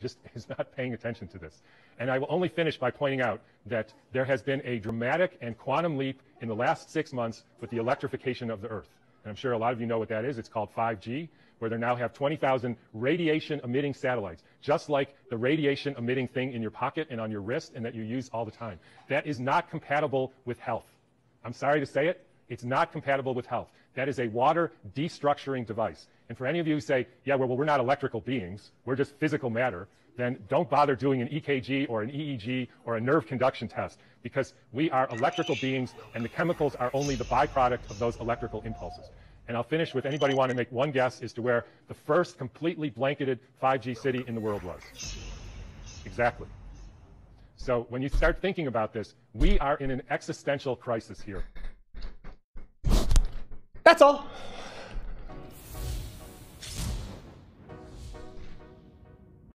just is not paying attention to this. And I will only finish by pointing out that there has been a dramatic and quantum leap in the last six months with the electrification of the Earth. And I'm sure a lot of you know what that is. It's called 5G, where they now have 20,000 radiation emitting satellites, just like the radiation emitting thing in your pocket and on your wrist and that you use all the time. That is not compatible with health. I'm sorry to say it, it's not compatible with health. That is a water destructuring device. And for any of you who say, yeah, well, we're not electrical beings, we're just physical matter, then don't bother doing an EKG or an EEG or a nerve conduction test because we are electrical beings and the chemicals are only the byproduct of those electrical impulses. And I'll finish with anybody want to make one guess as to where the first completely blanketed 5G city in the world was. Exactly. So when you start thinking about this, we are in an existential crisis here. That's all.